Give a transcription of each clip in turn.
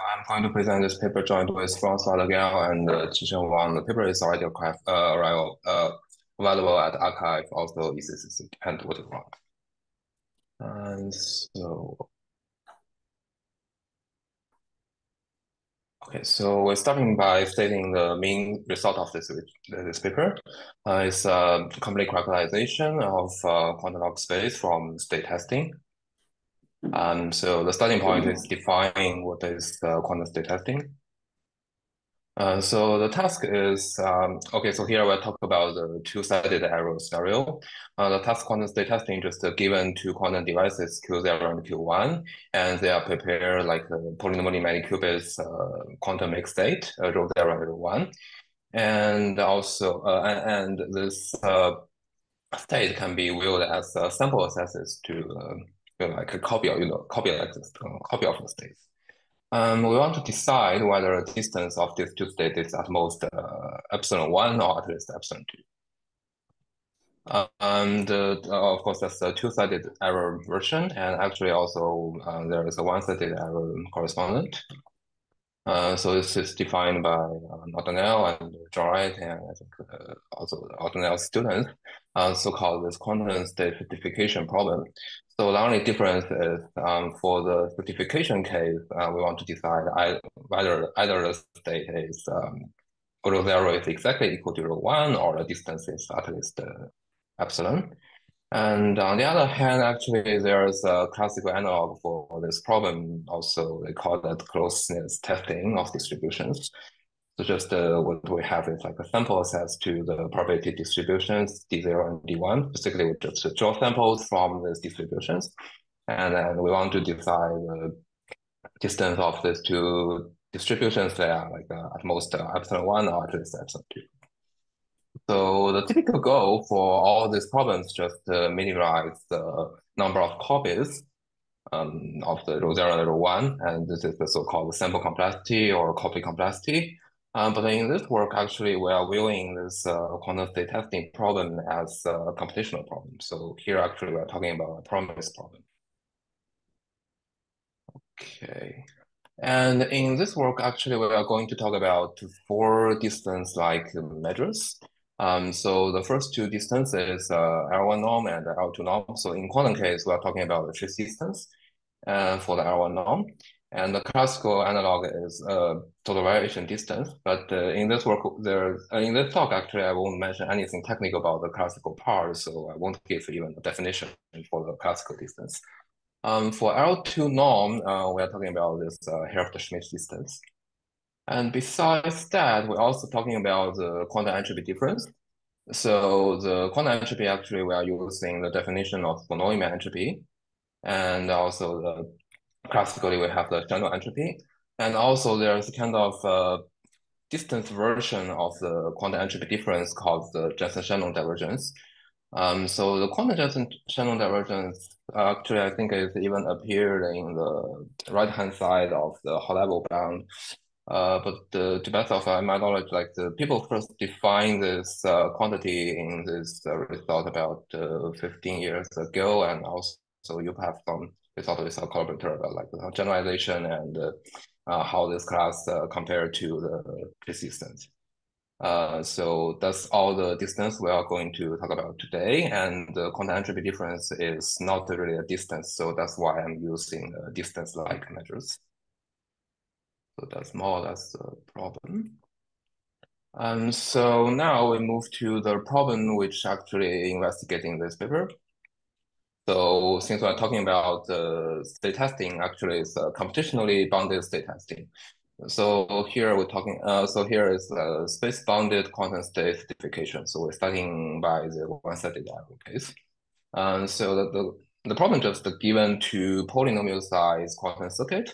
I'm going to present this paper joint with François Le Gall and uh, Wang. The paper is already uh, uh, available at arXiv, also ECCC, and what you. And so, okay, so we're starting by stating the main result of this, this paper. Uh, it's a complete characterization of uh, quantum log space from state testing. Um, so the starting point is defining what is uh, quantum state testing. Uh, so the task is, um, okay, so here we'll talk about the two-sided error scenario. Uh, the task quantum state testing just given two quantum devices Q0 and Q1, and they are prepared like a polynomially many qubits uh, quantum mixed state, uh, rho 0 and rho 1. And also, uh, and this uh, state can be viewed as a sample accesses to like a copy of, you know, copy of, copy of the states. Um, we want to decide whether the distance of these two states is at most uh, epsilon 1 or at least epsilon 2. Uh, and uh, of course, that's a two-sided error version, and actually also uh, there is a one-sided error correspondent. Uh, so this is defined by uh, O'Donnell and John Wright, and I think uh, also O'Donnell students, so-called this quantum state certification problem. So the only difference is um, for the certification case, uh, we want to decide whether either the state is um, rho zero is exactly equal to one or the distance is at least uh, epsilon. And on the other hand, actually, there's a classical analog for this problem. Also, they call that closeness testing of distributions. So just uh, what we have is like a sample access to the probability distributions, D0 and D1. Basically, we just draw samples from these distributions. And then we want to decide the distance of these two distributions that are like uh, at most uh, epsilon 1 or at least epsilon 2. So the typical goal for all these problems just to minimize the number of copies um, of the rho 0 and rho 1. And this is the so-called sample complexity or copy complexity. Um, but in this work, actually, we are viewing this uh, quantum state testing problem as a computational problem. So here, actually, we're talking about a promise problem. Okay. And in this work, actually, we are going to talk about four distance-like measures. Um, so the first two distances, uh, L1 norm and L2 norm. So in quantum case, we are talking about the distance uh, for the L1 norm. And the classical analog is uh, total variation distance. But uh, in this work, there uh, in this talk, actually, I won't mention anything technical about the classical part, so I won't give even a definition for the classical distance. Um, for L2 norm, uh, we are talking about this uh, Hilbert-Schmidt distance. And besides that, we're also talking about the quantum entropy difference. So the quantum entropy, actually, we are using the definition of von Neumann entropy. And also the classically we have the general entropy. And also there's kind of a distance version of the quantum entropy difference called the Jensen-Shannon divergence. Um, so the quantum Jensen-Shannon divergence actually I think it even appeared in the right-hand side of the high level bound. Uh, but the, to best of my knowledge, like the people first defined this uh, quantity in this uh, result about uh, 15 years ago, and also you have some also with a collaborator about like generalization and uh, how this class uh, compared to the persistence. Uh, so that's all the distance we are going to talk about today. And the quantum entropy difference is not really a distance. So that's why I'm using uh, distance-like measures. So that's more or less the problem. Um, so now we move to the problem which actually investigating this paper. So since we're talking about uh, state testing, actually it's uh, computationally bounded state testing. So here we're talking, uh, so here is a space-bounded quantum state certification. So we're starting by the one-sided arrow case. And so the, the, the problem just given to polynomial size quantum circuit,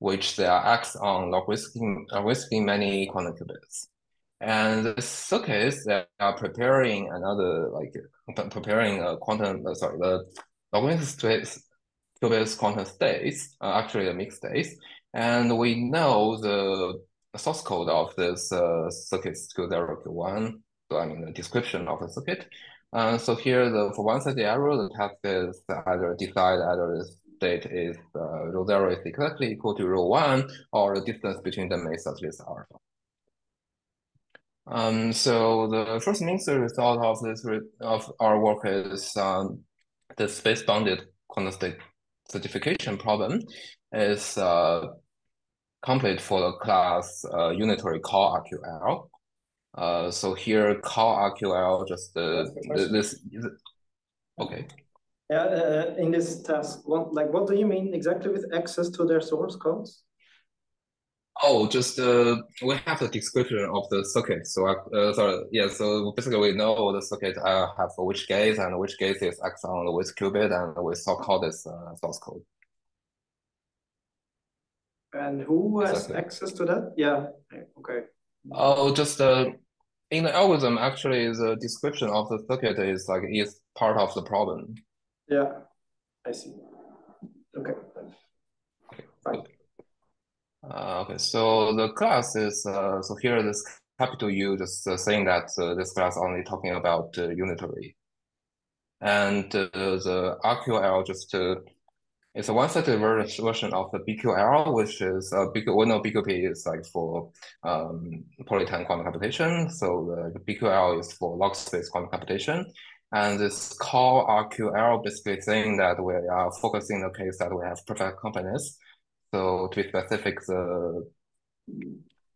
which there acts on logarithmic, logarithmic many quantum qubits. And the circuits that are preparing another, like preparing a quantum, uh, sorry, the logarithmic states, qubits quantum states are actually a mixed states. And we know the source code of this uh, circuits Q0, Q1, so I mean the description of the circuit. Uh, so here, the for one side the arrow, the task is either decide either the state is uh, rho zero is exactly equal to rho one, or the distance between them is at least alpha. Um, so the first Mincer result of this of our work is um, the space-bounded quantum state certification problem is uh, complete for the class uh, unitary co-RQL. Uh, so here co-RQL just uh, this, okay. Yeah, uh, in this task, what, like what do you mean exactly with access to their source codes? Oh, just uh, we have the description of the circuit. So, uh, sorry, yeah. So basically, we know the circuit uh, have which gate and which gate is axon on which qubit, and we so call this uh, source code. And who has exactly. access to that? Yeah. Okay. Oh, just uh, in the algorithm, actually, the description of the circuit is like is part of the problem. Yeah, I see. Okay. Okay. Fine. Uh, okay, so the class is, uh, so here this capital U just uh, saying that uh, this class only talking about uh, unitary. And uh, the RQL just, it's a one-sided version of the BQL, which is, uh, BQ, we know BQP is like for um, polytime quantum computation. So the, BQL is for log space quantum computation. And this co-RQL basically saying that we are focusing the case that we have perfect completeness so to be specific, the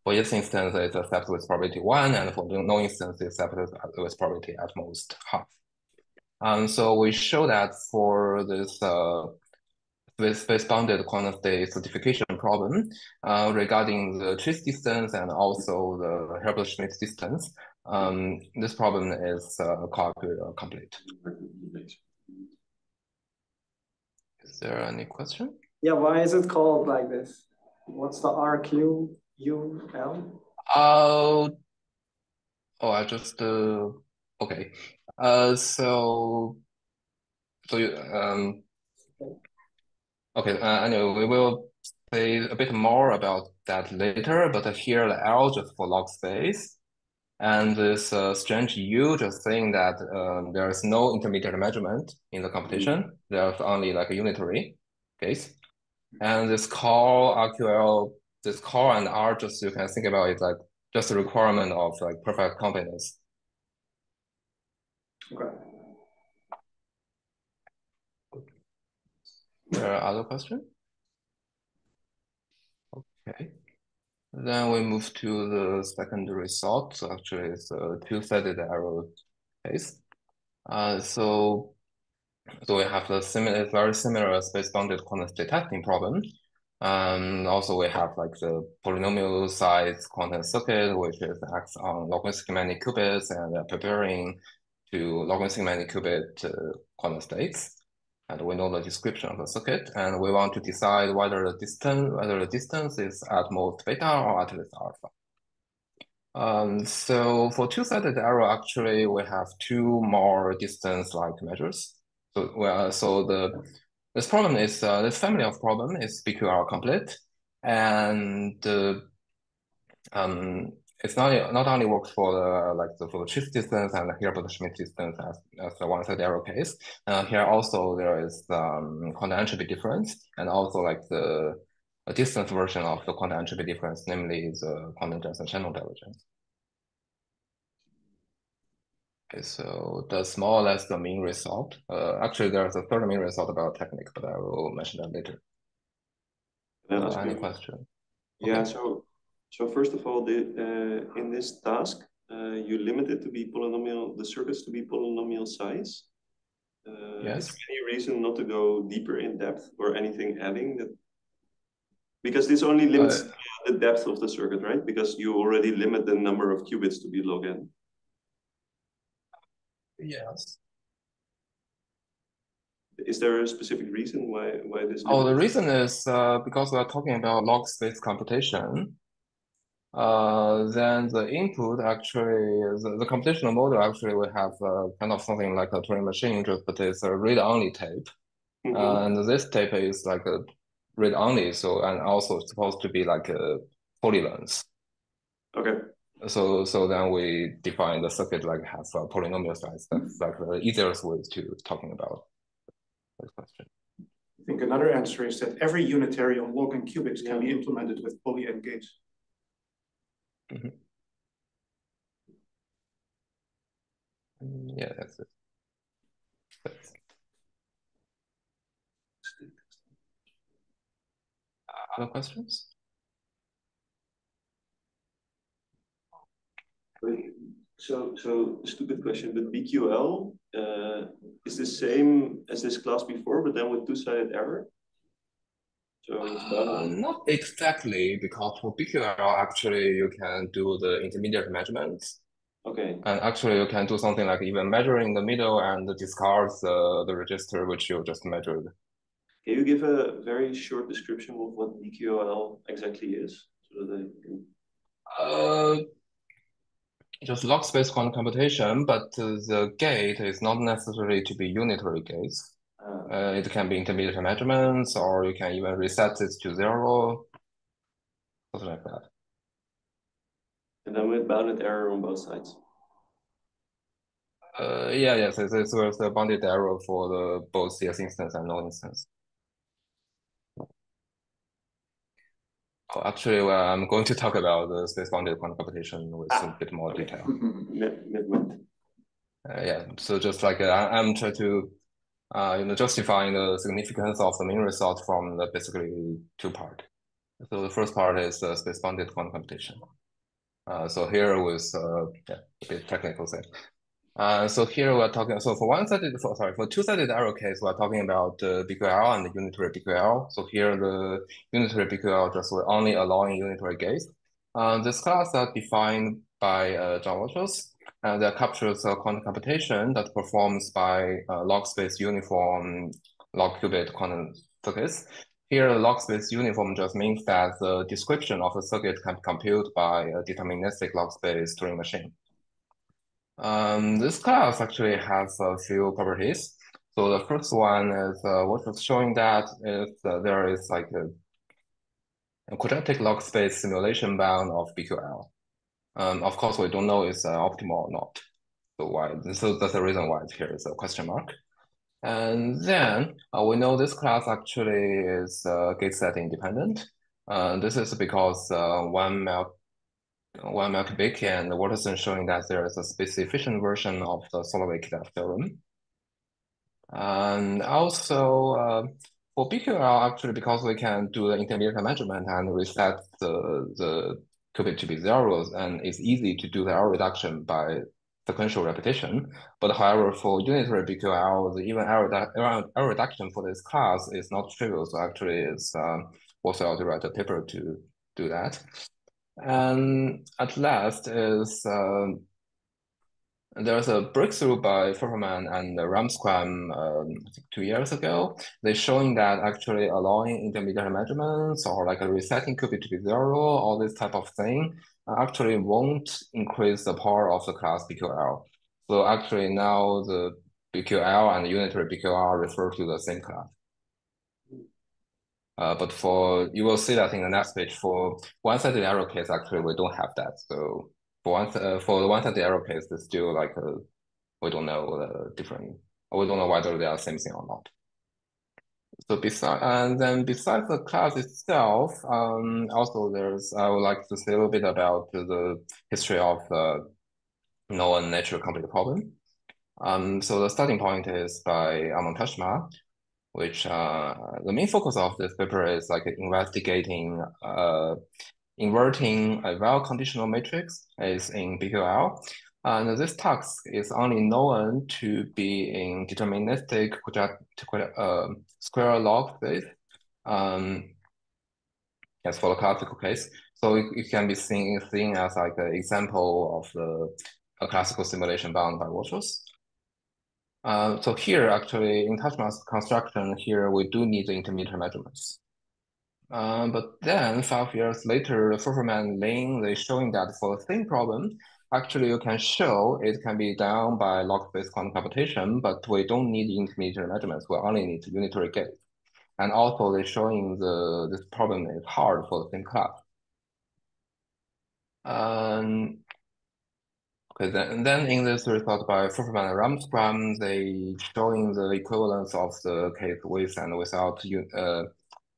for this instance, it's accepted with probability one, and for no instance, it's accepted with probability at most half. And so we show that for this uh, space-bounded quantum state certification problem uh, regarding the trace distance and also the Hilbert-Schmidt distance, um, this problem is uh, complete. Is there any question? Yeah, why is it called like this? What's the RQUL? Oh, oh, I just uh, okay. Uh, so, so you um, okay. Uh, anyway, we will say a bit more about that later. But here the L just for log space, and this uh, strange U just saying that um, there is no intermediate measurement in the computation. There's only like a unitary case. And this co-RQL, this call and R, just you can think about it like just a requirement of like perfect completeness. Okay. There are other questions? Okay. Then we move to the second result. So actually, it's a two-sided arrow case. Uh, so so we have a similar, very similar space-bounded quantum state problem. Um, also, we have like the polynomial size quantum circuit, which is acts on logarithmic many qubits and uh, preparing to logarithmic many qubit uh, quantum states. And we know the description of the circuit, and we want to decide whether the distance, whether the distance is at most beta or at least alpha. Um, so for two-sided arrow, actually, we have two more distance-like measures. So well, so the this problem is uh, this family of problem is BQL complete, and uh, um, it's not not only works for the like the, for the shift distance and here for the Schmidt distance as as the one-sided arrow case. Uh, here also there is um, quantum entropy difference and also like the a distance version of the quantum entropy difference, namely the quantum Jensen-Shannon divergence. So that's more or less the main result. Uh, actually, there's a third main result about technique, but I will mention that later. Uh, any question? Yeah, okay. so so first of all, the, uh, in this task, uh, you limit it to be polynomial, the circuits to be polynomial size. Uh, yes. Is there any reason not to go deeper in depth or anything adding that? Because this only limits uh, the depth of the circuit, right? Because you already limit the number of qubits to be log n. Yes. Is there a specific reason why why this? Oh, the reason is uh, because we are talking about log space computation. Uh, then the input actually the, the computational model actually will have uh, kind of something like a Turing machine, just but it's a read-only tape, mm -hmm. and this tape is like a read-only, so and also supposed to be like a polylens. Okay so so then we define the circuit like has a polynomial size. That's like the easiest way to talking about this question. I think another answer is that every unitary on log and qubits yeah. can be implemented with poly and gates. Mm -hmm. Yeah, that's it. That's... Other questions? So, so stupid question, but BQL uh, is the same as this class before, but then with two-sided error. So uh, not exactly because for BQL actually you can do the intermediate measurements. Okay. And actually you can do something like even measure in the middle and discard the, the register which you just measured. Can you give a very short description of what BQL exactly is? So that I can... Uh, just log space quantum computation, but uh, the gate is not necessarily to be unitary gates. Uh, uh, it can be intermediate measurements, or you can even reset it to zero, something like that. And then with bounded error on both sides. Uh, yeah, yes, this was the bounded error for the both CS instance and no instance. Actually, well, I'm going to talk about the space-bounded quantum computation with ah, a bit more okay. detail. uh, yeah, so just like uh, I'm trying to, uh, you know, justifying the significance of the main result from the basically two part. So the first part is the space-bounded quantum computation. Uh, so here was uh, yeah, a bit technical thing. Uh, so here we're talking, so for one-sided, for, sorry, for two-sided error case, we're talking about uh, BQL and the unitary BQL. So here the unitary BQL just will only allowing unitary gates. Uh, this class are defined by uh, John Watrous, and that captures a quantum computation that performs by uh, log space uniform log qubit quantum circuits. Here, log space uniform just means that the description of the circuit can be computed by a deterministic log space Turing machine. Um, this class actually has a few properties. So the first one is uh, Watrous showing that is there is like a, a, quadratic log space simulation bound of BQL. Um, of course, we don't know it's uh, optimal or not. So why? So that's the reason why here is a question mark. And then uh, we know this class actually is uh, gate set independent. Uh, this is because uh, one melt van Melkebeek and Watrous showing that there is a space efficient version of the Solovay-Kitaev theorem. And also uh, for BQL, actually, because we can do the intermediate measurement and reset the, the qubit to be zeros, and it's easy to do the error reduction by sequential repetition. But however, for unitary BQL, the even error, error, error reduction for this class is not trivial. So actually, it's um, also to write a paper to do that. And at last is uh, there's a breakthrough by Fefferman and Remscrim um, two years ago. They're showing that actually allowing intermediate measurements or like a resetting qubit to be zero, all this type of thing, actually won't increase the power of the class BQL. So actually now the BQL and unitary BQL refer to the same class. Uh, but for you will see that in the next page for one-sided error case, actually we don't have that. So for one uh, for the one-sided error case, it's still like a, we don't know the different. We don't know whether they are same thing or not. So besides, and then besides the class itself, um, also there's I would like to say a little bit about the history of the known natural complete problem. Um, so the starting point is by Amnon Ta-Shma, which uh, the main focus of this paper is like investigating uh, inverting a well-conditional matrix is in BQL. And this task is only known to be in deterministic uh, square log space. Um, yes, for the classical case. So it, it can be seen, seen as like an example of the a classical simulation bound by Watrous. Uh, so here, actually, in Ta-Shma's construction, here we do need the intermediate measurements. Uh, but then five years later, Fefferman Lin, they showing that for the same problem, actually you can show it can be done by log-space quantum computation, but we don't need intermediate measurements. We only need unitary gates. And also they're showing the this problem is hard for the same class. Um, Okay, then, then in this result by Fefferman and Remscrim, they showing the equivalence of the case with and without uh,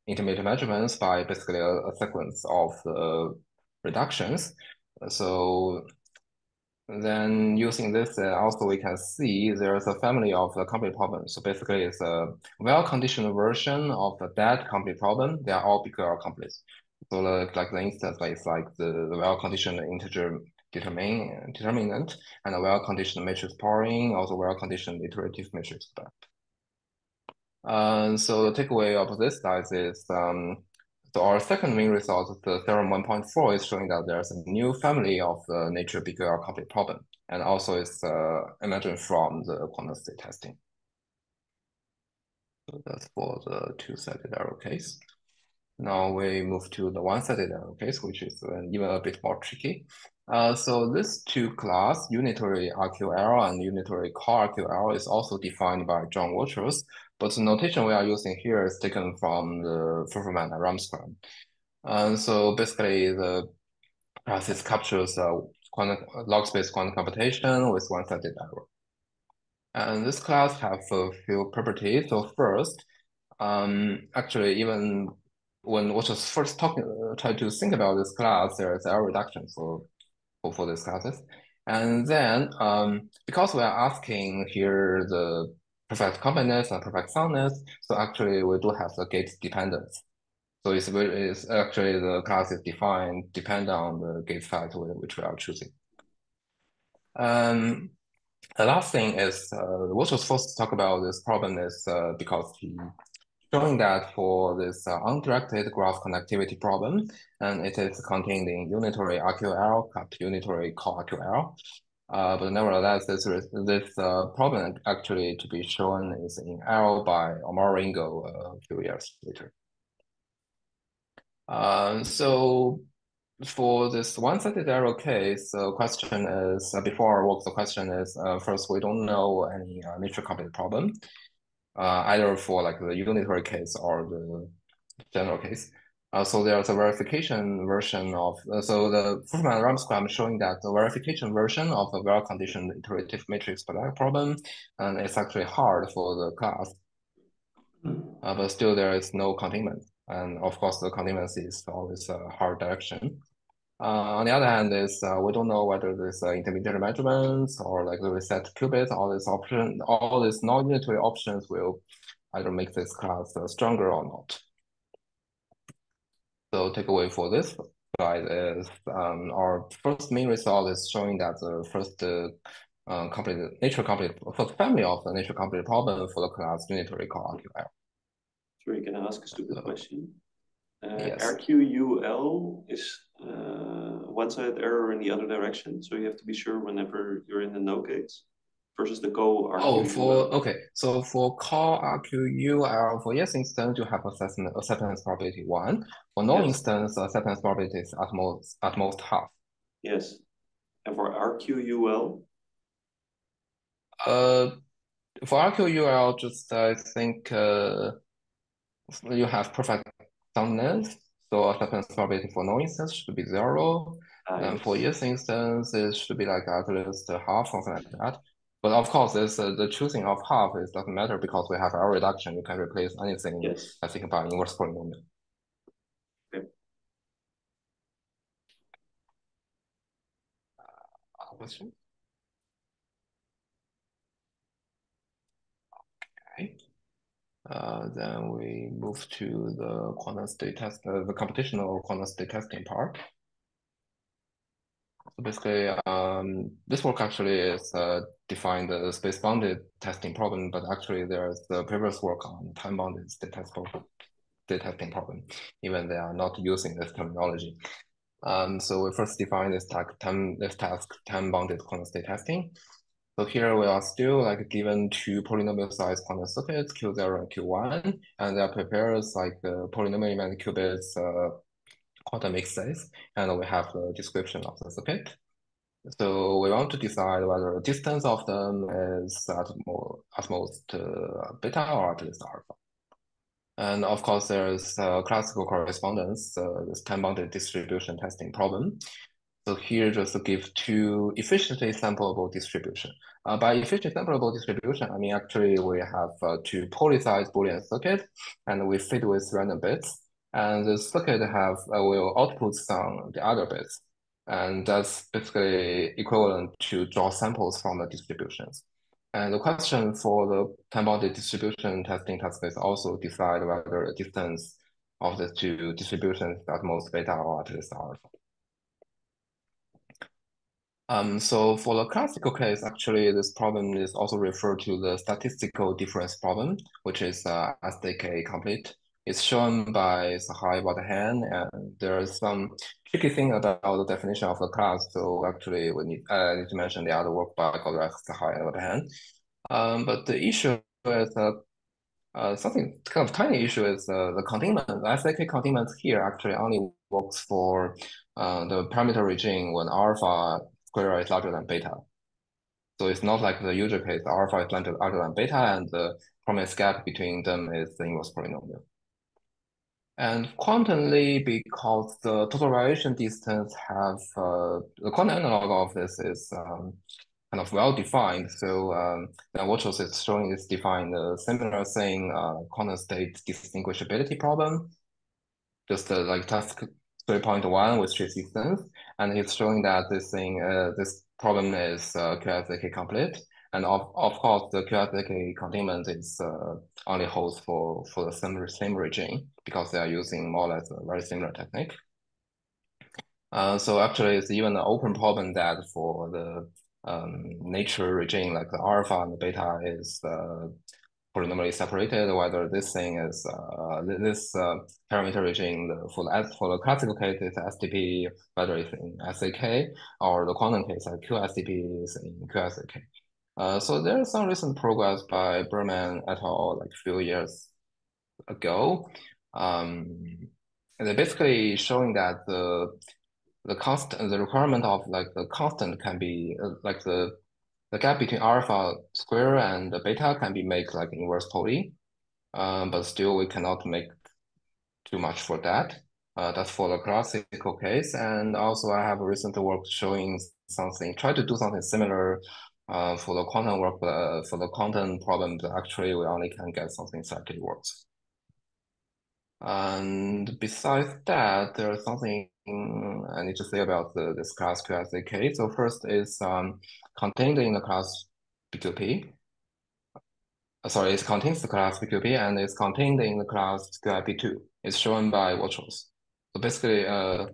intermediate measurements by basically a, a sequence of uh, reductions. So then using this, uh, also we can see there's a family of the complete problem. So basically it's a well-conditioned version of the DET complete problem. They are all BQL completes. So like, the instance, like, it's like the, the well-conditioned integer determin determinant and a well-conditioned matrix powering, also well-conditioned iterative matrix step. And so the takeaway of this slide is um, so our second main result, the theorem 1.4, is showing that there's a new family of the nature BQL complete problem, and also it's uh, from the quantum state testing. So that's for the two-sided arrow case. Now we move to the one-sided arrow case, which is uh, even a bit more tricky. Uh, so this two class, unitary RQL and unitary co-RQL, is also defined by John Watrous, but the notation we are using here is taken from the Fefferman and Remscrim. And so basically the process captures a quantum, log space quantum computation with one-sided error. And this class have a few properties. So first, um, actually even when was first talking, uh, try to think about this class, there is error reduction for, for, these classes. And then um, because we are asking here the perfect completeness and perfect soundness, so actually we do have the gate dependence. So it's, it's actually the class is defined depend on the gate size which we are choosing. Um, the last thing is uh, Watrous first to talk about this problem is uh, because he showing that for this uh, undirected graph connectivity problem, and it is contained in unitary RQL cut unitary co-RQL. Uh, but nevertheless, this this uh, problem actually to be shown is in L by Omer Reingold uh, a few years later. Uh, so for this one-sided arrow case, the question is, uh, before I walk the question is, uh, first, we don't know any uh, nature complete problem uh, either for like the unitary case or the general case. Uh, so there's a verification version of, uh, so the Fefferman Remscrim showing that the verification version of the well-conditioned iterative matrix problem, and it's actually hard for the class. Uh, but still there is no containment. And of course, the containment is always a hard direction. Uh, on the other hand, is uh, we don't know whether this uh, intermediate measurements or like the reset qubit, all these options, all these non-unitary options will either make this class uh, stronger or not. So takeaway for this slide is um, our first main result is showing that the first uh, uh, complete nature complete first family of the nature complete problem for the class unitary co-RQL. Sorry, can I ask a stupid question? Uh, yes. RQUL is uh, one-sided error in the other direction, so you have to be sure whenever you're in the no case versus the go RQUL. Oh, for okay, so for call RQUL for yes instance, you have assessment acceptance probability one. For no Yes. instance, acceptance probability is at most at most half. Yes. And for RQUL, Uh, for RQUL, just I think uh, you have perfect soundness, so acceptance probability for no instance should be zero. And for yes instance, it should be like at least half, something like that. But of course, this uh, the choosing of half is doesn't matter because we have our reduction. You can replace anything. Yes. I think by inverse polynomial. Okay. Other question? Uh, then we move to the quantum state test, uh, the computational quantum state testing part. So basically, um, this work actually is uh, defined the space-bounded testing problem, but actually there's the previous work on time-bounded state test state testing problem, even they are not using this terminology. Um, so we first define this task, time, this task time-bounded quantum state testing. So here we are still like given two polynomial size quantum circuits, Q0 and Q1, and they are prepared like uh, polynomial many qubits uh, quantum mixes, and we have the description of the circuit. So we want to decide whether the distance of them is at, more, at most uh, beta or at least alpha. And of course, there's uh, classical correspondence, uh, this time-bounded distribution testing problem. So here just to give two efficiently samplable distribution. Uh, by efficiently samplable distribution, I mean actually we have uh, two polysize Boolean circuit and we feed with random bits. And the circuit have uh, will output some the other bits. And that's basically equivalent to draw samples from the distributions. And the question for the time-bounded distribution testing task is also decide whether the distance of the two distributions at most beta or at least alpha. Um, so for the classical case, actually, this problem is also referred to the statistical difference problem, which is uh, SZK complete. It's shown by Sahai Vadhan, and there's some tricky thing about the definition of the class. So actually, we need, uh, need to mention the other work by Sahai, and Vadhan. Um, but the issue is uh, uh, something kind of tiny issue is uh, the containment. The SZK containment here actually only works for uh, the parameter regime when alpha square is larger than beta. So it's not like the usual case, alpha is larger than beta, and the promise gap between them is the inverse polynomial. And quantumly, because the total variation distance have uh, the quantum analog of this is um, kind of well defined. So um, then what is showing is defined a similar thing, uh, quantum state distinguishability problem, just uh, like task 3.1 with distance, and it's showing that this thing, uh, this problem is uh, complete. And of, of course, the QSZK containment is uh, only holds for, for the same, same regime because they are using more or less a very similar technique. Uh, so actually, it's even an open problem that for the um, nature regime, like the alpha and the beta is uh, polynomially separated, whether this thing is uh, this uh, parameter regime for the for the classical case is STP, whether it's in SZK, or the quantum case like QSTP is in QSZK. Uh, so there's some recent progress by Berman et al. like a few years ago. Um, they're basically showing that the the constant the requirement of like the constant can be uh, like the the gap between alpha square and the beta can be made like inverse poly, um, but still we cannot make too much for that. Uh, that's for the classical case. And also I have a recent work showing something, try to do something similar uh, for the quantum work, uh, for the quantum problem, but actually we only can get something slightly worse. And besides that, there's something I need to say about the, this class QSZK. So first is um, contained in the class PQP. Uh, sorry, it contains the class BQP and it's contained in the class QIP2. It's shown by Watrous. So basically, uh,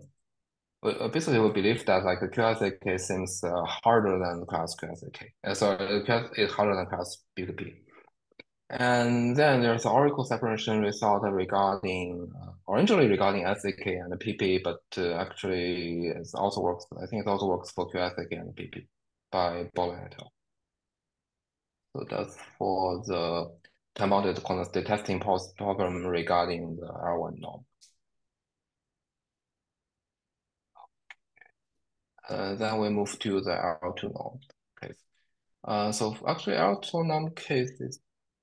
basically we believe that like the QSZK seems uh, harder than the class QSZK. Uh, sorry, is harder than class PQP. And then there's oracle separation result regarding, uh, originally regarding SZK and PP, but uh, actually it also works, I think it also works for QSZK and PP by Bouland et al. So that's for the time-bounded state testing problem regarding the R1 norm. Uh, then we move to the R2 norm case. Uh, so actually R2 norm case is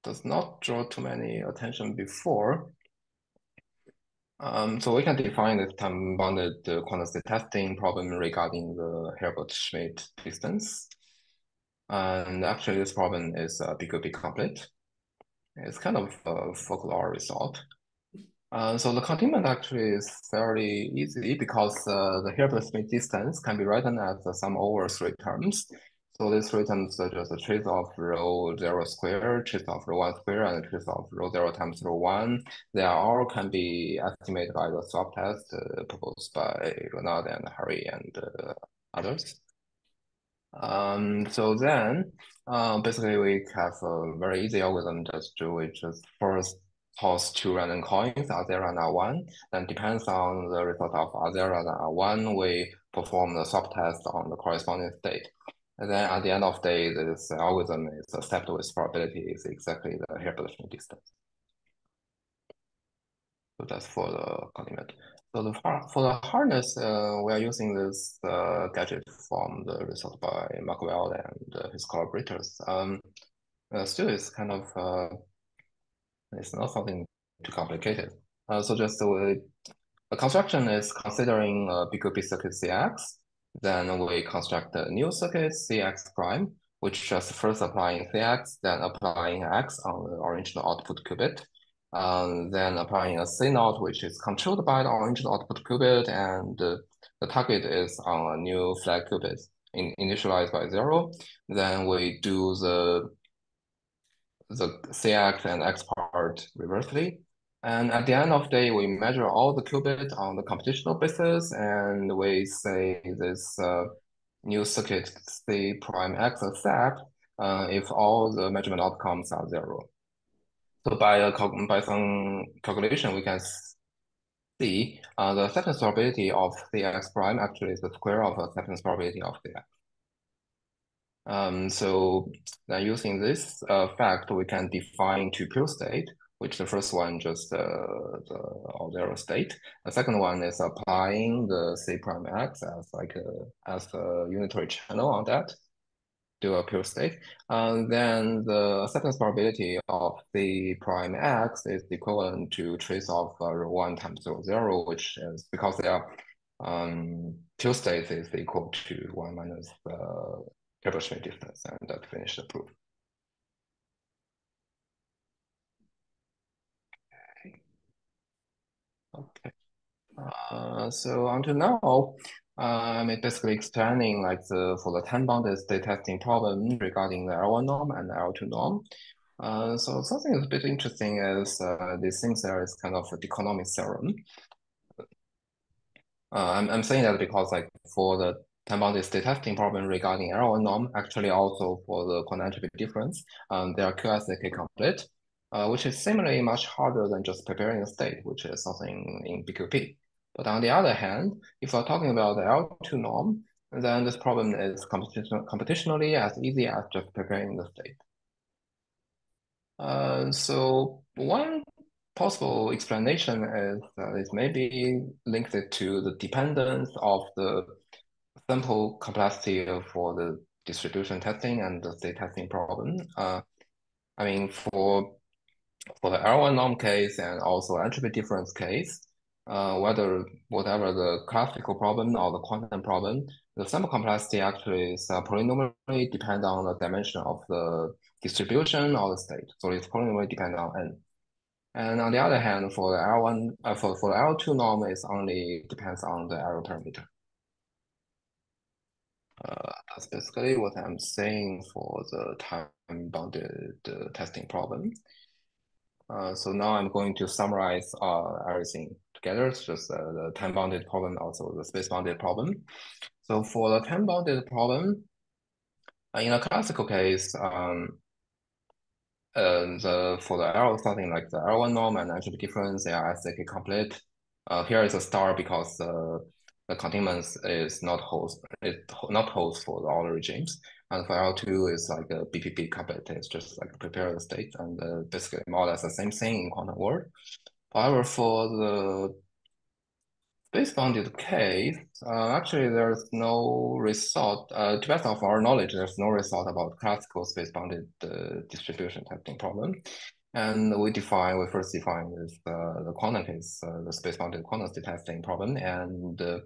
does not draw too many attention before. Um, so we can define this time-bounded uh, quantum state testing problem regarding the Hilbert-Schmidt distance. And actually, this problem is uh, BQP complete. It's kind of a folklore result. Uh, so the containment actually is fairly easy because uh, the Hilbert-Schmidt distance can be written as the sum over three terms. So these three terms such as trace of rho zero square, trace of rho one square, and trace of rho zero times rho one, they all can be estimated by the swap test uh, proposed by Ronald and Harry and uh, others. Um, so then, uh, basically we have a very easy algorithm just to we just first toss two random coins, R0 and R1. Then depends on the result of R0 and R1, we perform the swap test on the corresponding state. And then at the end of the day, this algorithm is accepted with probability is exactly the Hilbert distance. So that's for the containment. So the for the harness, uh, we are using this uh, gadget from the result by Mark Weld and uh, his collaborators. Um, uh, still, it's kind of uh, it's not something too complicated. Uh, so just the, construction is considering uh, BQP circuit CX Then we construct a new circuit Cx prime, which just first applying Cx, then applying X on the original output qubit. Um, then applying a CNOT, which is controlled by the original output qubit, and uh, the target is on a new flag qubit in, initialized by zero. Then we do the the Cx and X part reversely. And at the end of the day, we measure all the qubits on the computational basis, and we say this uh, new circuit C prime X accept uh, if all the measurement outcomes are zero. So by a by some calculation, we can see uh, the acceptance probability of Cx prime actually is the square of the acceptance probability of Cx. Um, so using this uh, fact, we can define two pure state, which the first one just uh, the zero state. The second one is applying the C prime X as like a, as a unitary channel on that, do a pure state. And then the acceptance probability of C prime X is equivalent to trace of uh, one times zero zero, which is because they are um, states is equal to one minus uh, Hilbert-Schmidt distance and that finish the proof. Okay. Uh, so until now, uh, I'm basically explaining like the for the time-bounded state testing problem regarding the L1 norm and L2 norm. Uh, so something that's a bit interesting is uh, this thing there is kind of a economic theorem. Uh, I'm, I'm saying that because like for the time-bounded state testing problem regarding L1 norm, actually also for the entropy difference, um, they are QSZK complete, uh, which is similarly much harder than just preparing a state, which is something in BQP. But on the other hand, if we're talking about the L2 norm, then this problem is competition computationally as easy as just preparing the state. Uh, so one possible explanation is that it may be linked to the dependence of the sample complexity for the distribution testing and the state testing problem. Uh, I mean, for for the L1 norm case and also entropy difference case, uh, whether whatever the classical problem or the quantum problem, the sample complexity actually is uh, polynomially depend on the dimension of the distribution or the state. So it's polynomially depend on n. And on the other hand, for the L1, uh, for, for the L2 norm, it only depends on the error parameter. Uh, that's basically what I'm saying for the time-bounded uh, testing problem. Uh, so now I'm going to summarize uh, everything together. It's just uh, the time-bounded problem, also the space-bounded problem. So for the time-bounded problem, uh, in a classical case, um, uh, the for the L something like the L1 norm and entropy difference, they are SZK complete. Uh, here is a star because the containment is not host, it not host for all the regimes. And for L2 is like a BPP couplet. It's just like prepare the state and uh, basically more or less the same thing in quantum world. However, for the space bounded case, uh, actually there's no result. Uh, to best of our knowledge, there's no result about classical space bounded distribution testing problem. And we define, we first define this, uh, the quantum case, uh, the space bounded quantum testing problem. And uh,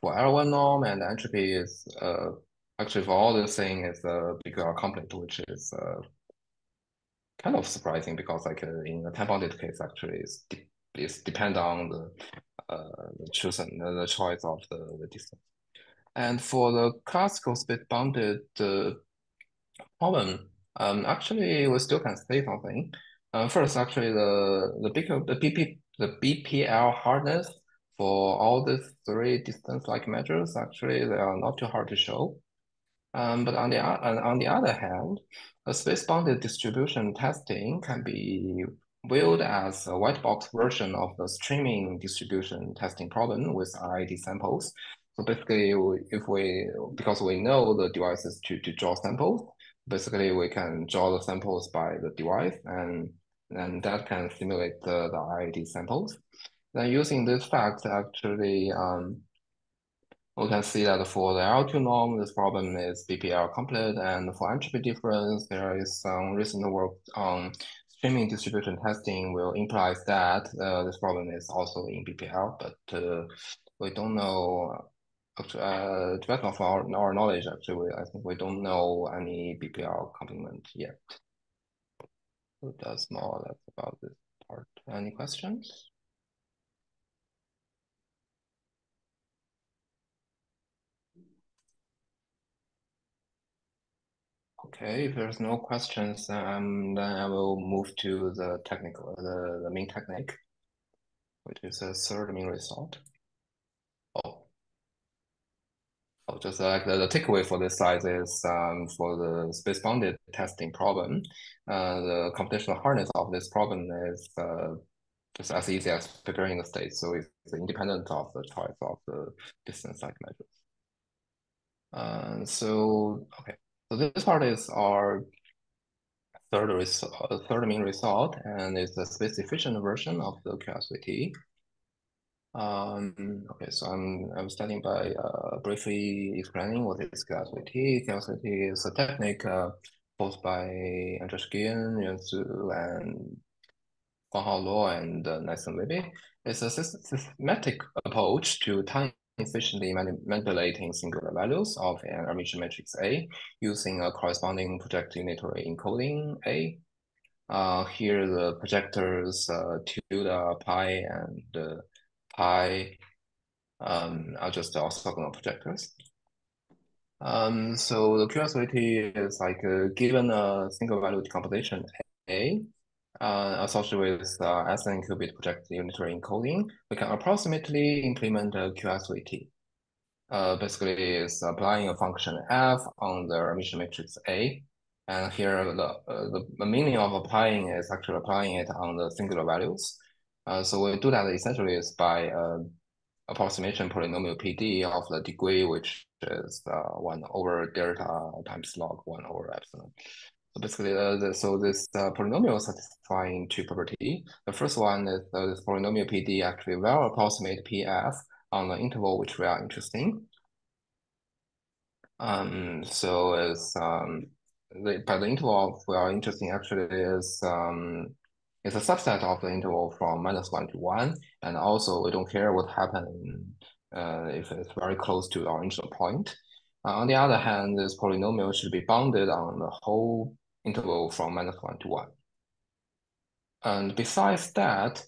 for L1 norm and entropy is actually for all this thing is a BQL complete, which is uh, kind of surprising because like uh, in the time bounded case, actually is de is depend on the uh, the chosen the choice of the, the distance. And for the classical space bounded uh, problem, um, actually we still can say something. Uh, first, actually, the the big the BP the BPL hardness for all these three distance-like measures, actually, they are not too hard to show. Um, but on the on the other hand, a space-bounded distribution testing can be viewed as a white box version of the streaming distribution testing problem with RID samples. So basically, if we because we know the devices to to draw samples, basically we can draw the samples by the device and and that can simulate the, the RID samples. Then using this fact, actually, um, we can see that for the L2 norm, this problem is BPL complete, and for entropy difference, there is some recent work on streaming distribution testing will imply that uh, this problem is also in BPL, but uh, we don't know uh, to best of our, our knowledge, actually, I think we don't know any BPL complement yet. So that's more or less about this part. Any questions? Okay, if there's no questions, um, then I will move to the technical, the, the main technique, which is a third main result. Oh, oh just like the, the takeaway for this slide is um, for the space-bounded testing problem, uh, the computational hardness of this problem is uh, just as easy as preparing the state. So it's independent of the choice of the distance like measures. Uh, so, okay. So this part is our third result, third main result, and it's a space efficient version of the QSVT. Um, okay, so I'm I'm starting by uh, briefly explaining what is QSVT. QSVT is a technique uh, posed by András Gilyén, Yuan Su, and Guang Hao Low, and uh, Nathan Wiebe. It's a systematic approach to time efficiently manipulating singular values of an Hermitian matrix A using a corresponding projector unitary encoding A. Uh, here the projectors uh, tilde, pi, and uh, pi um, are just orthogonal projectors. Um, so the curiosity is like uh, given a single value decomposition A associated with uh, SN qubit projected unitary encoding, we can approximately implement a QSVT. Uh, basically, it's applying a function f on the Hermitian matrix A. And here, the, uh, the, meaning of applying is actually applying it on the singular values. Uh, so we do that essentially is by uh, approximation polynomial PD of the degree, which is uh, 1 over delta times log 1 over epsilon. So basically, uh, the, so this uh, polynomial satisfying two property. The first one is uh, this polynomial PD actually will approximate PF on the interval which we are interested Um, so is um, the, by the interval we are interested in actually is um, it's a subset of the interval from minus one to one, and also we don't care what happens uh, if it's very close to our initial point. Uh, on the other hand, this polynomial should be bounded on the whole interval from minus 1 to 1. And besides that,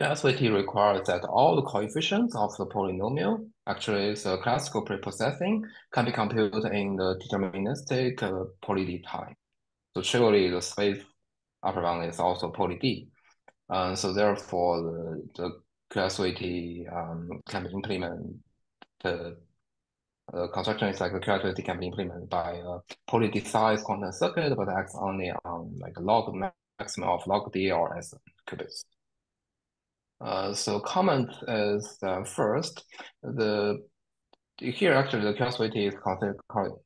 SVT requires that all the coefficients of the polynomial, actually the classical preprocessing, can be computed in the deterministic uh, poly D time. So surely the space upper bound is also poly D. And so therefore the, the QSVT um, can be implemented uh, construction is like the characteristic can be implemented by a poly size quantum circuit, but acts only on like log maximum of log d or s qubits. Uh, so comment is uh, first the here actually the QSVT is consist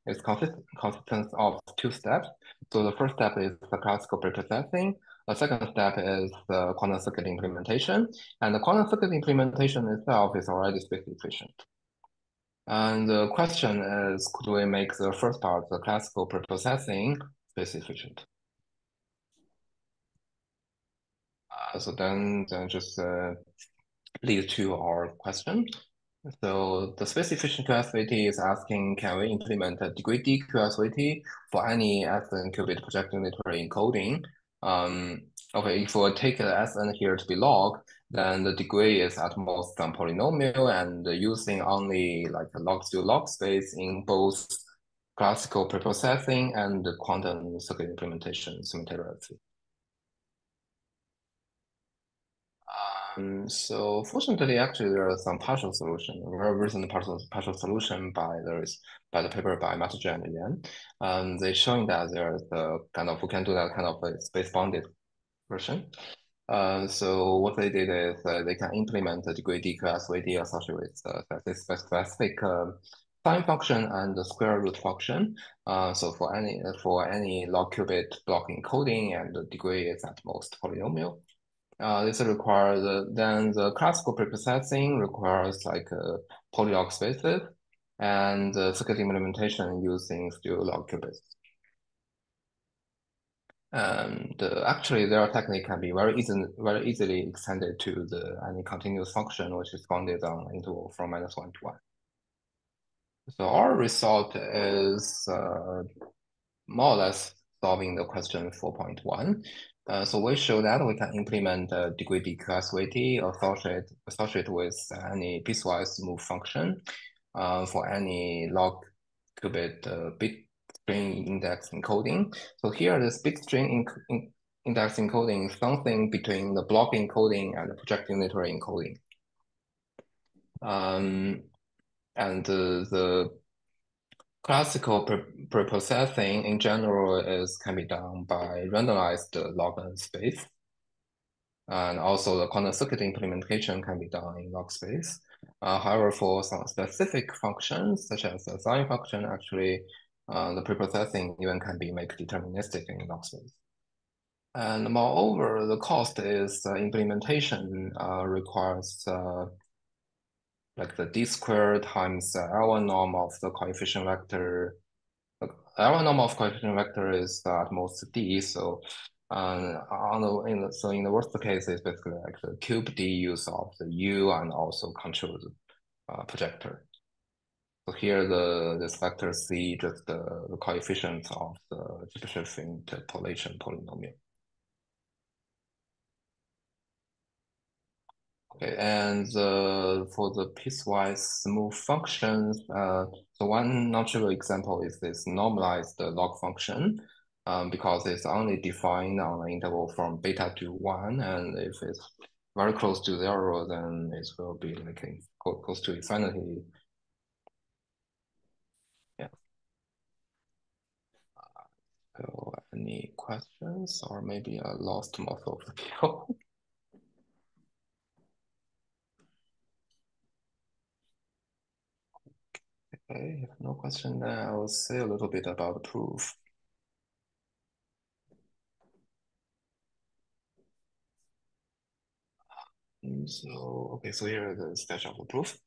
is consist consistent of two steps. So the first step is the classical preprocessing. The second step is the quantum circuit implementation, and the quantum circuit implementation itself is already space efficient. And the question is, could we make the first part, of the classical preprocessing, space efficient? Uh, so then, then just uh, lead to our question. So the space efficient QSVT is asking, can we implement a degree D QSVT for any SN qubit project unitary encoding? Um, okay, if we take the SN here to be log, then the degree is at most some polynomial and using only like a log to log space in both classical preprocessing and quantum circuit implementation simultaneously. Um, so fortunately, actually, there are some partial solution, very recent partial, partial solution by there is by the paper by Metger and Yuen. Um, they showing that there's a kind of we can do that kind of a space bounded version. Uh, so what they did is uh, they can implement the degree D QSVT associated with uh, specific uh, sign function and the square root function. Uh, so for any for any log qubit block encoding, and the degree is at most polynomial. Uh, this requires uh, then the classical preprocessing requires like uh, polylog spaces and uh, circuit implementation using still log qubits. And uh, actually, their technique can be very easy, very easily extended to the any continuous function which is bounded on interval from minus one to one. So our result is uh, more or less solving the question 4.1. Uh, so we show that we can implement the degree DQSVT associated, associated with any piecewise smooth function uh, for any log qubit uh, bit string index encoding. So here this bit string in, in index encoding is something between the block encoding and the project unitary encoding. Um, and uh, the classical preprocessing in general is can be done by randomized log space. And also the quantum circuit implementation can be done in log space. Uh, however, for some specific functions, such as the sign function, actually, uh, the preprocessing even can be made deterministic in log space. And moreover, the cost is uh, implementation uh, requires uh, like the d squared times the L1 norm of the coefficient vector. The L1 norm of coefficient vector is at most d. So, on the, in the, so in the worst case, it's basically like the cube d use of the u and also control the uh, projector. So here the this vector c just the, the coefficient of the Chebyshev interpolation polynomial. Okay, and uh, for the piecewise smooth functions, uh, so one non-trivial example is this normalized log function, um, because it's only defined on an interval from beta to one, and if it's very close to zero, then it will be like close to infinity. So any questions, or maybe I lost most of the people. Okay, if no question, then I will say a little bit about the proof. Um, so, okay, so here is the sketch of the proof.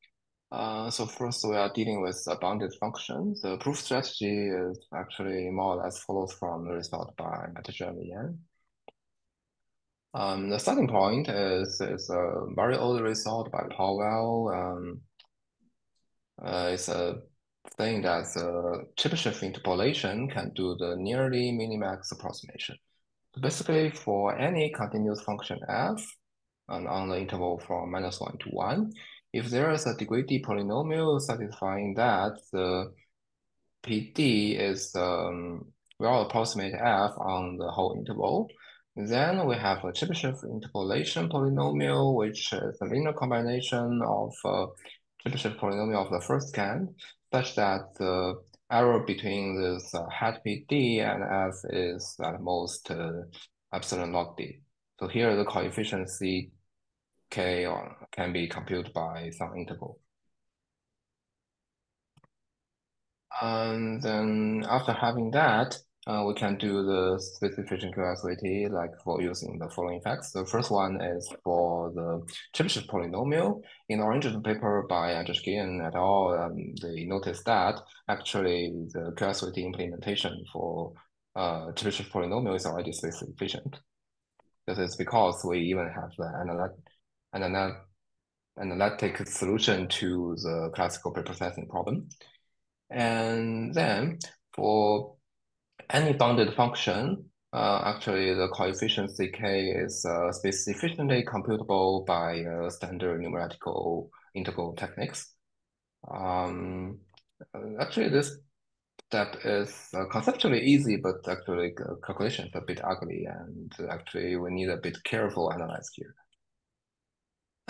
Uh, so first we are dealing with a bounded function. The proof strategy is actually more or less follows from the result by Yuen. Um, the starting point is, is a very old result by Powell. Um, uh, it's a thing that the Chebyshev interpolation can do the nearly minimax approximation. So basically, for any continuous function f, and on the interval from minus one to one, if there is a degree d polynomial satisfying that, the PD is um, well approximate f on the whole interval. Then we have a Chebyshev interpolation polynomial, which is a linear combination of uh, Chebyshev polynomial of the first kind such that the error between this uh, hat PD and F is at most uh, epsilon log D. So here the coefficient CK can be computed by some interval. And then after having that, uh, we can do the specification QSVT like for using the following facts. The first one is for the Chebyshev polynomial. In the original paper by András Gilyén et al., um, they noticed that actually the QSVT implementation for uh, Chebyshev polynomial is already space efficient. This is because we even have the analytic, analytic solution to the classical preprocessing problem. And then for any bounded function, uh, actually the coefficient ck is uh, sufficiently computable by uh, standard numerical integral techniques. Um, actually, this step is uh, conceptually easy, but actually uh, calculation is a bit ugly, and actually we need a bit careful analyze here.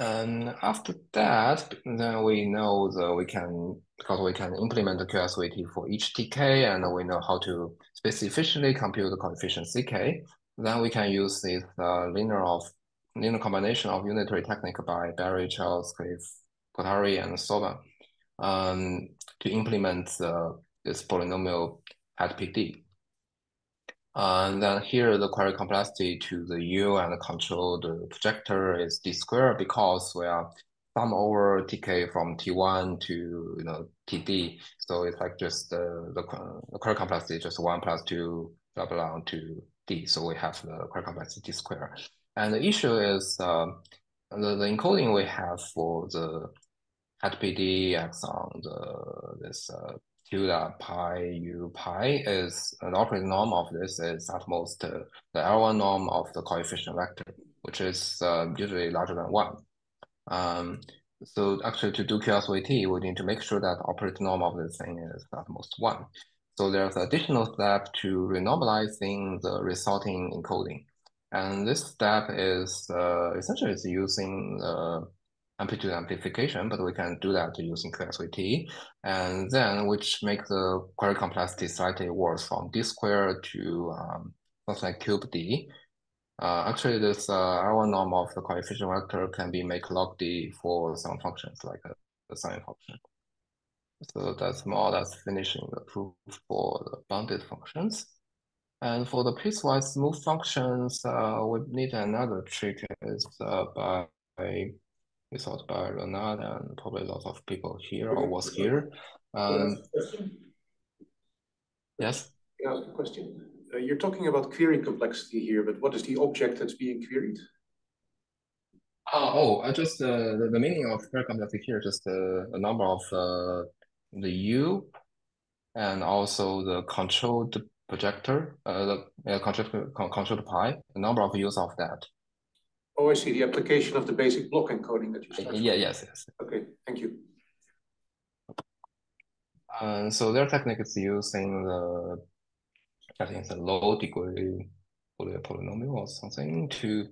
And after that, then we know that we can, because we can implement the QSVT for each TK and we know how to specifically compute the coefficient CK, then we can use this uh, linear of linear combination of unitary technique by Berry, Childs, Cleve, Kothari, and Somma um, to implement uh, this polynomial at PD. And then here the query complexity to the U and the control the projector is D squared because we are sum over TK from T1 to you know TD. So it's like just the the, the query complexity just one plus two blah blah to D. So we have the query complexity D square. And the issue is um, the, the encoding we have for the hat PD acts on the this uh, tilde pi u pi is an operator norm of this is at most uh, the L1 norm of the coefficient vector, which is uh, usually larger than one. Um, so actually to do QSVT, we need to make sure that operator norm of this thing is at most one. So there's additional step to renormalizing the resulting encoding. And this step is uh, essentially is using the amplitude amplification, but we can do that using QSVT. And then which make the query complexity slightly worse from D squared to um, something like cube D. Uh, actually, this uh, L1 norm of the coefficient vector can be make log D for some functions like a, a sign function. So that's more or less finishing the proof for the bounded functions. And for the piecewise smooth functions, uh, we need another trick is uh, by by Renat and probably lots of people here or was here. Um, yes. Can I ask a question? Uh, you're talking about query complexity here, but what is the object that's being queried? Uh, oh, I just uh, the, the meaning of query complexity here just uh, a number of uh, the U and also the controlled projector, uh, the uh, controlled, controlled pi, the number of use of that. Oh, I see. The application of the basic block encoding that you started. Yeah, yes, yes. Okay, thank you. And so their technique is using the, I think it's a low degree polynomial or something to,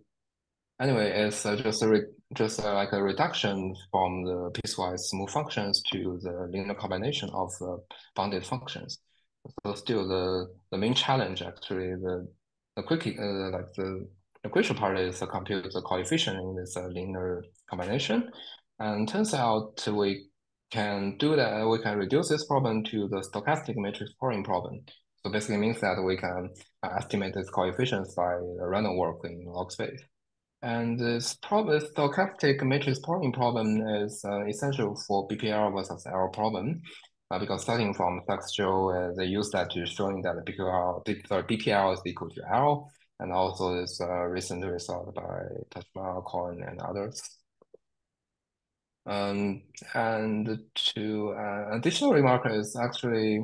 anyway, it's uh, just a just uh, like a reduction from the piecewise smooth functions to the linear combination of uh, bounded functions. So still the the main challenge actually the the quick uh, like the the crucial part is to compute the coefficient in this uh, linear combination. And turns out we can do that, we can reduce this problem to the stochastic matrix powering problem. So basically means that we can uh, estimate its coefficients by random walk in log space. And this problem, stochastic matrix powering problem is uh, essential for BPL versus L problem. Uh, because starting from Saks-Zhou, uh, they use that to showing that BPL, BPL is equal to L, and also this uh, recent result by Ta-Shma, Cohen, and others. Um, and to uh, additional remark is actually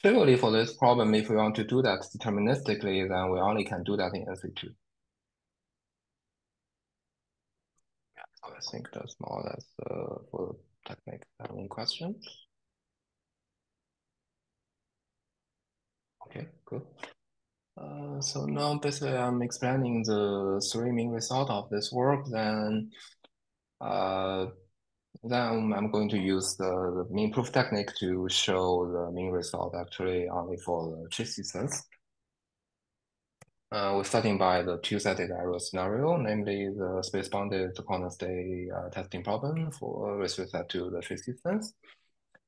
trivially for this problem, if we want to do that deterministically, then we only can do that in NC2. Yeah, so I think that's more or less uh, for technique. Any questions? Okay, good. Uh, so now basically I'm explaining the three main result of this work. Then, uh, then I'm going to use the, the mean proof technique to show the mean result actually only for the distance. Uh, we're starting by the two-sided error scenario, namely the space-bounded quantum state uh, testing problem for with respect to the trace distance.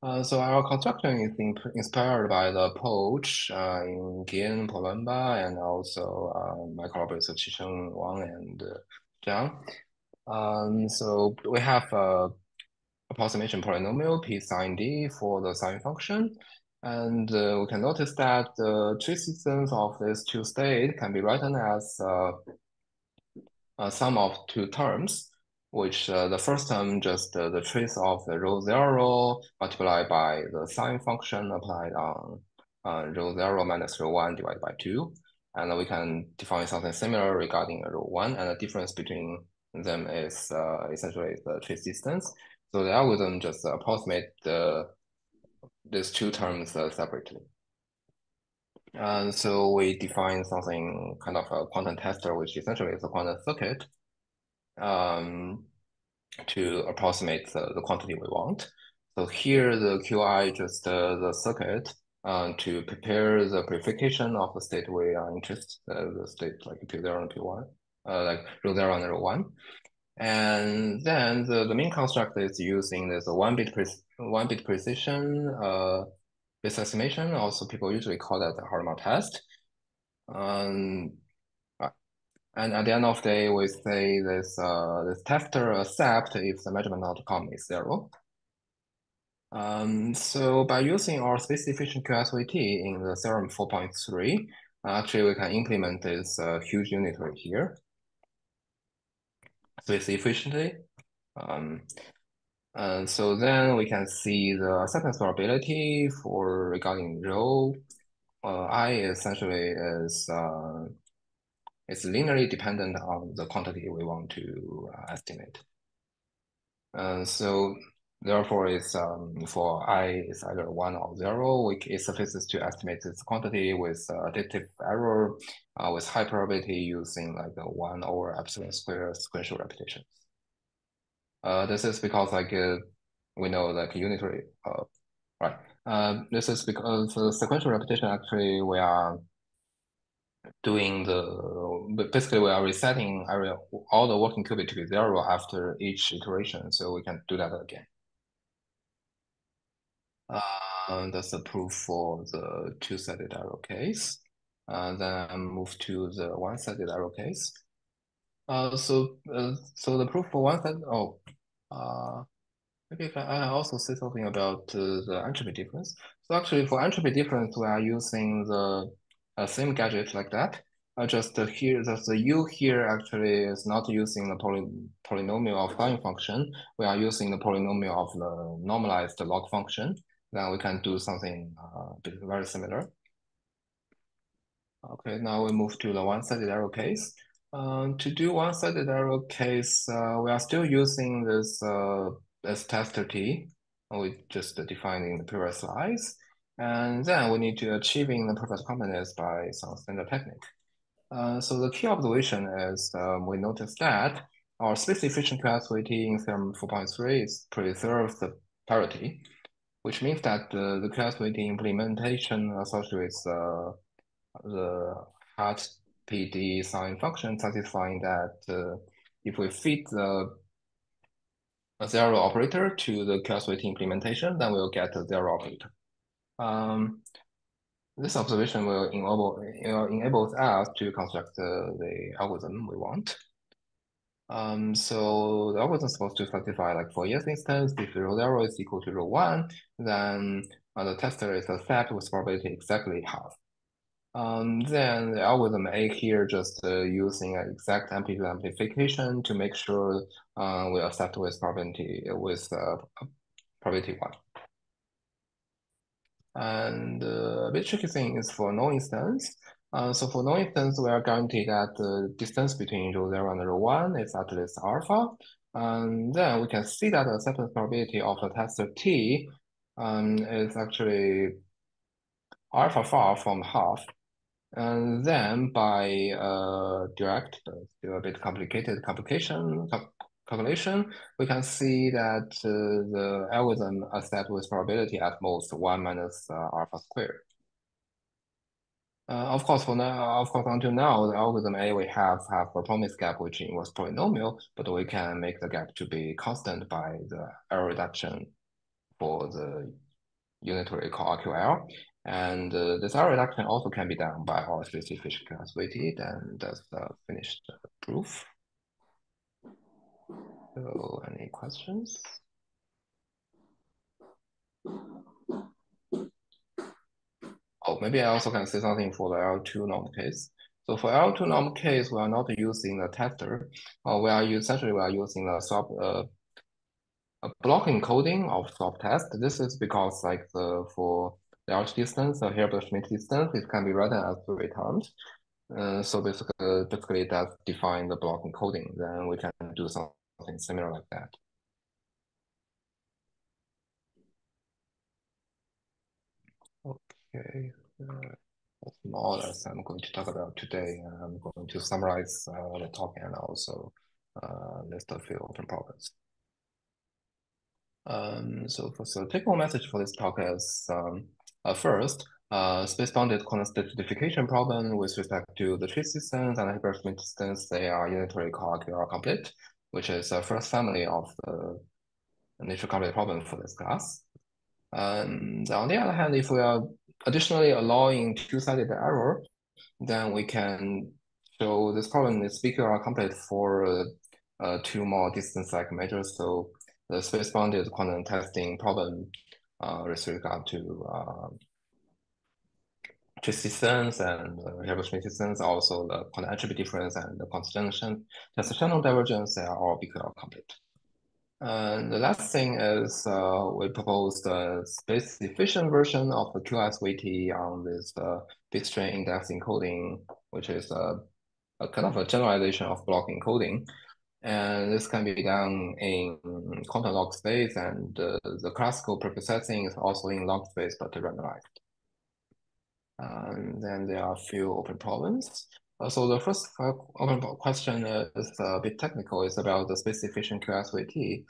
Uh, so our construction is in, inspired by the approach uh, in Gilyén, Poremba, and also uh, my collaborators Wang and uh, Zhang. Um, so we have a approximation polynomial P sign D for the sign function. And uh, we can notice that the trace distance of these two states can be written as uh, a sum of two terms which uh, the first term just uh, the trace of the rho zero multiplied by the sine function applied on rho zero minus rho one divided by two. And we can define something similar regarding rho one, and the difference between them is uh, essentially the trace distance. So the algorithm just approximate the these two terms uh, separately. And so we define something kind of a quantum tester, which essentially is a quantum circuit um, to approximate the, the quantity we want. So here the QI just uh, the circuit uh, to prepare the purification of the state we are interested, uh, the state like P0 and P1, uh, like rho 0 and rho 1. And then the, the main construct is using this one bit pre one bit precision uh, phase estimation. Also, people usually call that the Hadamard test. Um, and at the end of the day, we say this uh, this tester accept if the measurement outcome is zero. Um, so by using our space efficient QSVT in the theorem 4.3, uh, actually we can implement this uh, huge unit right here. Space efficiently. Um, And so then we can see the acceptance probability for regarding rho. Uh, I essentially is uh, it's linearly dependent on the quantity we want to uh, estimate. And so therefore it's um, for i is either one or zero, we, it suffices to estimate this quantity with uh, additive error uh, with high probability using like a one over epsilon square sequential repetition. Uh, this is because like uh, we know like unitary, uh, right? Uh, this is because the sequential repetition actually we are doing the basically we are resetting area all the working qubit to be zero after each iteration, so we can do that again. Uh, that's the proof for the two-sided error case. Uh, then move to the one-sided error case. Uh, so uh, so the proof for one-sided oh, uh, maybe I also say something about uh, the entropy difference. So actually, for entropy difference, we are using the same gadget like that. Uh, just uh, here, just the U here actually is not using the poly polynomial of line function. We are using the polynomial of the normalized log function. Then we can do something uh, very similar. Okay, now we move to the one-sided error case. To do one-sided error case, uh, we are still using this uh, this tester T. We just defined in the previous slides. And then we need to achieving the perfect completeness by some standard technique. Uh, so the key observation is um, we noticed that our space efficient QSVT in theorem 4.3 preserves the parity, which means that uh, the QSVT implementation associated with uh, the hard PD sign function satisfying that uh, if we feed the zero operator to the QSVT implementation, then we'll get a zero operator. Um, this observation will enable enables us to construct the, the algorithm we want. Um, so the algorithm is supposed to satisfy like for yes instance, if rho zero is equal to rho one, then uh, the tester is a set with probability exactly half. Um, then the algorithm A here just uh, using an exact amplification to make sure uh, we accept with probability with uh, probability one. And uh, a bit tricky thing is for no instance. Uh, so for no instance, we are guaranteed that the distance between rho zero and rho one is at least alpha. And then we can see that the acceptance probability of the tester T um, is actually alpha far from half. And then by uh, direct, still a bit complicated complication calculation, we can see that uh, the algorithm accepts with probability at most 1 minus uh, alpha squared. Uh, of course, for now, of course, until now, the algorithm A we have have a promise gap which was polynomial, but we can make the gap to be constant by the error reduction for the unitary co-RQL. And uh, this error reduction also can be done by our specific class and that's the finished proof. So any questions? Oh, maybe I also can say something for the L2 norm case. So for L2 norm case, we are not using the tester. Uh, we are essentially we are using the swap uh, a block encoding of swap test. This is because like the for the L2 distance, the Hilbert-Schmidt distance, it can be written as three terms. Uh, so basically, basically that define the block encoding. Then we can do some something similar like that. Okay, uh, or less I'm going to talk about today. I'm going to summarize uh, the talk and also uh, list a few open problems. Um, so for so take home message for this talk is um, uh, first, uh, space-bounded quantum certification problem with respect to the trace distance and Hilbert-Schmidt distance, they are unitary co-RQL complete which is the first family of the initial complete problem for this class. And on the other hand, if we are additionally allowing two-sided error, then we can show this problem is BQL complete for uh, uh, two more distance-like measures. So the space-bounded quantum testing problem uh, with regard to uh, distance and uh, also the entropy difference and the Jensen-Shannon divergence, they are all BQL complete. And the last thing is uh, we proposed a space efficient version of the QSVT on this uh, string index encoding, which is a, a kind of a generalization of block encoding. And this can be done in quantum log space, and uh, the classical preprocessing is also in log space, but randomized. And then there are a few open problems. Uh, so the first open question is a bit technical. It's about the efficient QSVT.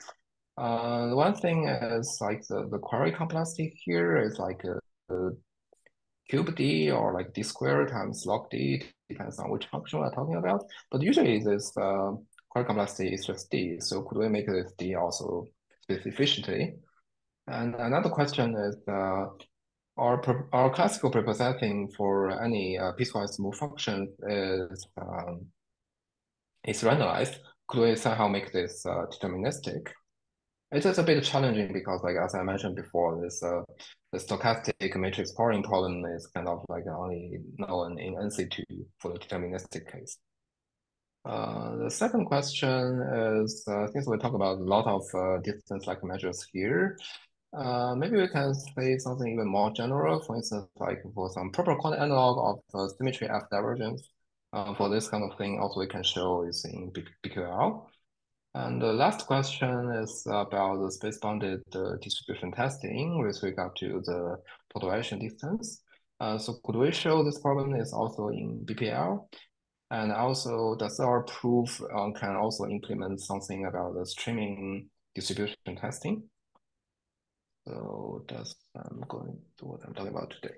Uh, one thing is like the, the query complexity here is like a, a cube d or like d squared times log d, depends on which function we're talking about. But usually this uh, query complexity is just d. So could we make this d also efficiently? And another question is uh, our, our classical preprocessing for any uh, piecewise smooth function is um, is randomized. Could we somehow make this uh, deterministic? It is a bit challenging because, like as I mentioned before, this uh, the stochastic matrix powering problem is kind of like only known in NC2 for the deterministic case. Uh, the second question is, uh, since we talk about a lot of uh, distance-like measures here, uh, maybe we can say something even more general. For instance, like for some proper quantum analog of uh, symmetry F divergence. Uh, for this kind of thing, also we can show is in BQL. And the last question is about the space-bounded uh, distribution testing with regard to the polarization distance. Uh, so could we show this problem is also in BPL? And also, does our proof can also implement something about the streaming distribution testing? So that's I'm going to what I'm talking about today.